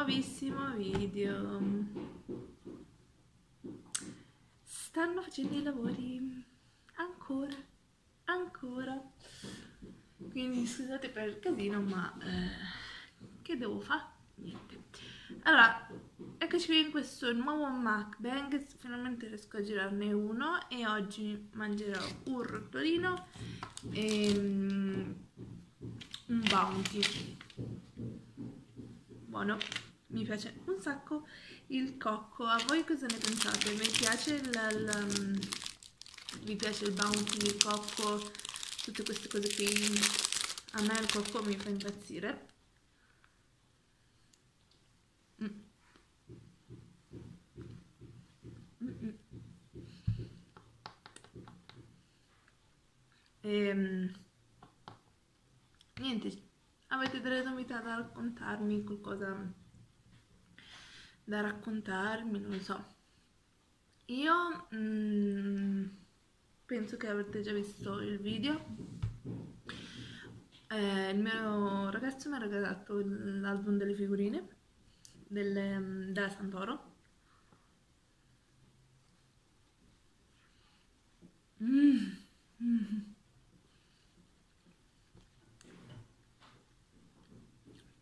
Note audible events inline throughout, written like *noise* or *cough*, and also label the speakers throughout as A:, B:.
A: nuovissimo video. Stanno facendo i lavori ancora ancora. Quindi scusate per il casino ma eh, che devo fare? niente. Allora eccoci qui in questo nuovo mukbang. Finalmente riesco a girarne uno e oggi mangerò un rotolino e um, un bounty. Buono mi piace un sacco il cocco. A voi cosa ne pensate? vi piace il, il, um, vi piace il bounty, il cocco tutte queste cose qui? A me il cocco mi fa impazzire. Mm. Mm E, ehm, niente, avete delle novità da raccontarmi, qualcosa da raccontarmi, non so. Io mm, penso che avrete già visto il video. Eh, il mio ragazzo mi ha regalato l'album delle figurine delle, della Santoro. Mm. Mm.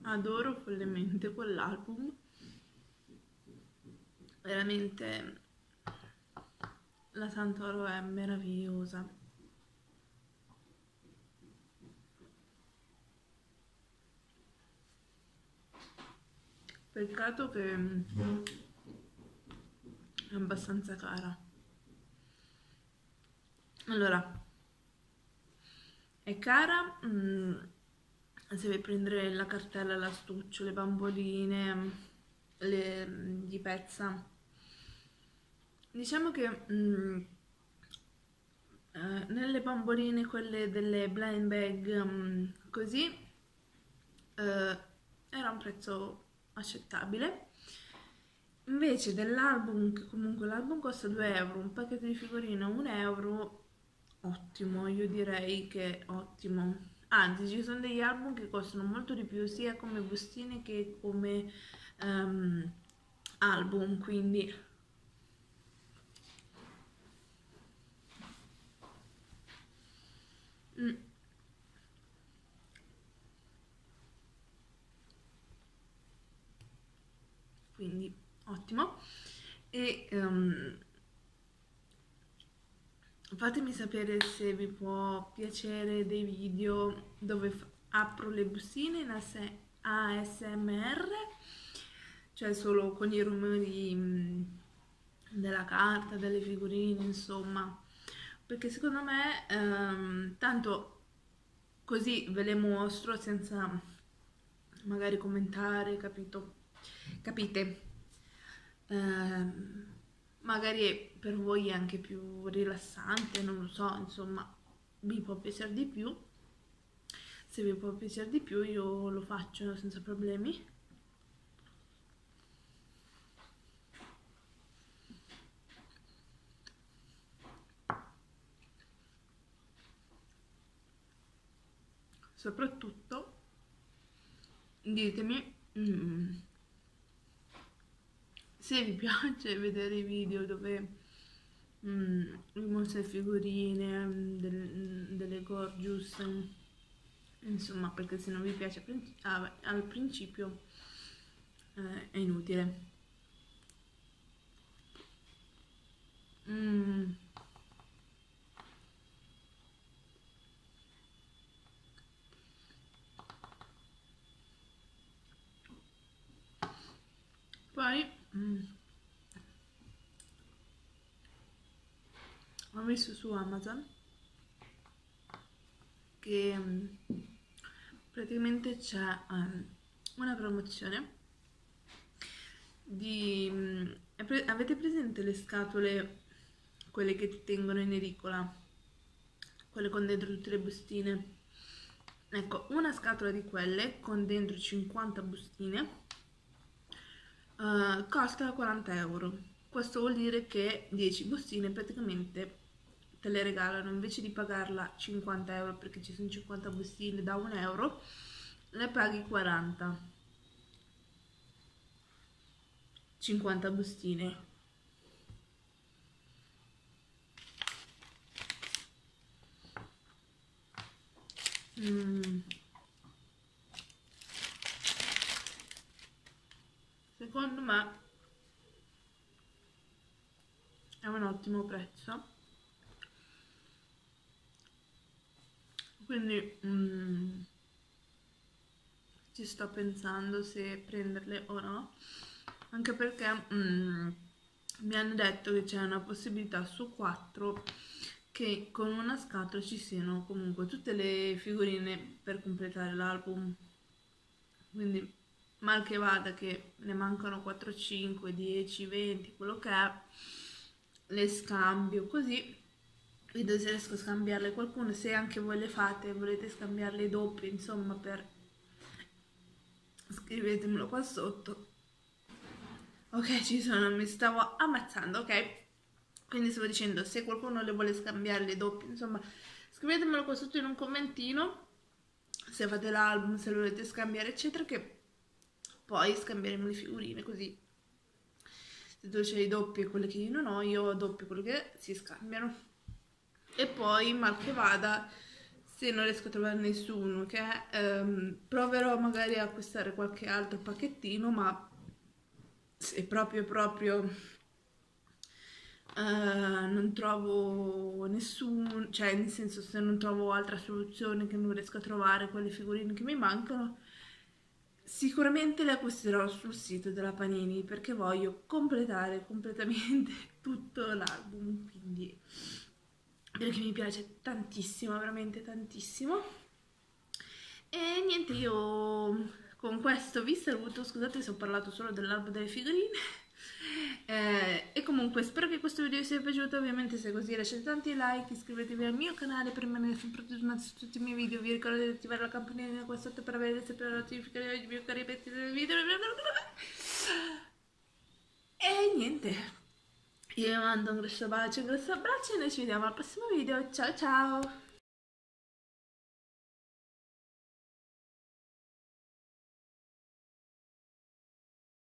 A: *laughs* adoro follemente quell'album veramente la Santoro è meravigliosa. Peccato che è abbastanza cara. Allora è cara mm, se vuoi prendere la cartella, l'astuccio, le bamboline, le, di pezza, diciamo che mh, eh, nelle bamboline, quelle delle blind bag, mh, così, eh, era un prezzo accettabile. Invece dell'album, che comunque l'album costa 2 euro, un pacchetto di figurine 1 euro, ottimo, io direi che ottimo anzi ci sono degli album che costano molto di più sia come bustine che come um, album quindi mm. quindi ottimo e um, fatemi sapere se vi può piacere dei video dove apro le bustine in ASMR cioè solo con i rumori della carta, delle figurine insomma perché secondo me ehm, tanto così ve le mostro senza magari commentare capito capite ehm, magari per voi è anche più rilassante, non lo so, insomma, vi può piacere di più. Se vi può piacere di più io lo faccio senza problemi. Soprattutto ditemi mm, se vi *laughs* piace vedere i video dove mm, vi mostro figurine mm, del, delle gorgeous insomma perché se non vi piace al principio eh, è inutile mm. Poi Mm. Ho messo su Amazon che um, praticamente c'è um, una promozione di... Um, pre avete presente le scatole, quelle che ti tengono in edicola? Quelle con dentro tutte le bustine? Ecco, una scatola di quelle con dentro 50 bustine uh, costa 40 euro. Questo vuol dire che 10 bustine praticamente te le regalano invece di pagarla 50 euro perché ci sono 50 bustine da 1 euro, ne paghi 40. 50 bustine. Mm. Secondo me è un ottimo prezzo. Quindi mm, ci sto pensando se prenderle o no. Anche perché mm, mi hanno detto che c'è una possibilità su 4 che con una scatola ci siano comunque tutte le figurine per completare l'album quindi mal che vada che ne mancano 4, 5, 10, 20 quello che è le scambio così vedo se riesco a scambiarle qualcuno se anche voi le fate volete scambiarle doppie insomma per scrivetemelo qua sotto. Ok ci sono mi stavo ammazzando ok? Quindi stavo dicendo, se qualcuno le vuole scambiare le doppie, insomma, scrivetemelo qua sotto in un commentino, se fate l'album, se lo volete scambiare, eccetera, che poi scambieremo le figurine, così se tu c'hai doppie quelle che io non ho, io ho doppie quelle che si scambiano. E poi, mal che vada, se non riesco a trovare nessuno, che ehm, proverò magari a acquistare qualche altro pacchettino, ma se proprio proprio Uh, non trovo nessuno, cioè nel senso se non trovo altra soluzione che non riesco a trovare quelle figurine che mi mancano, sicuramente le acquisterò sul sito della Panini perché voglio completare completamente *laughs* tutto l'album, quindi perché mi piace tantissimo, veramente tantissimo. E niente, io con questo vi saluto, scusate se ho parlato solo dell'album delle figurine. Comunque spero che questo video vi sia piaciuto, ovviamente se è così lasciate tanti like, iscrivetevi al mio canale per rimanere sempre aggiornati su tutti i miei video, vi ricordo di attivare la campanellina qua sotto per avere sempre dei miei cari pezzi del video. E niente, io vi mando un grosso bacio, un grosso abbraccio e noi ci vediamo al prossimo video, ciao ciao!